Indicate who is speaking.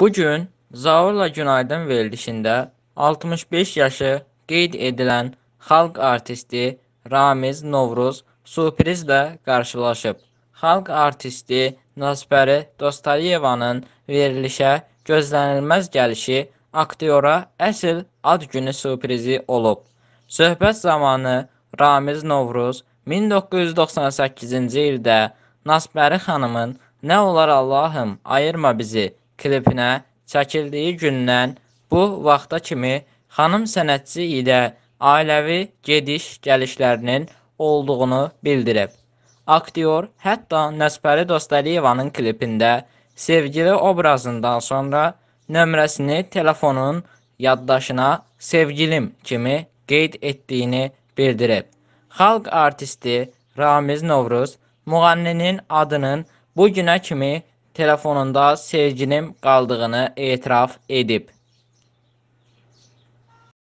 Speaker 1: Bu gün Zaurla Günaydın verilişində 65 yaşı qeyd edilən xalq artisti Ramiz Novruz sürprizlə qarşılaşıb. Xalq artisti Nazbəri Dostaliyevanın verilişə gözlənilməz gəlişi aktyora əsl ad günü sürprizi olub. Söhbət zamanı Ramiz Novruz 1998-ci ildə Nazbəri xanımın Nə olar Allahım ayırma bizi klipinə çəkildiyi gündən bu vaxta kimi xanım sənətçi ilə ailəvi gediş-gəlişlərinin olduğunu bildirib. Aktyor hətta Nəsbəri Dostaliyevanın klipində sevgili obrazından sonra nömrəsini telefonun yaddaşına sevgilim kimi qeyd etdiyini bildirib. Xalq artisti Ramiz Novruz müğənninin adının bu günə kimi telefonunda sevgilim qaldığını etiraf edib.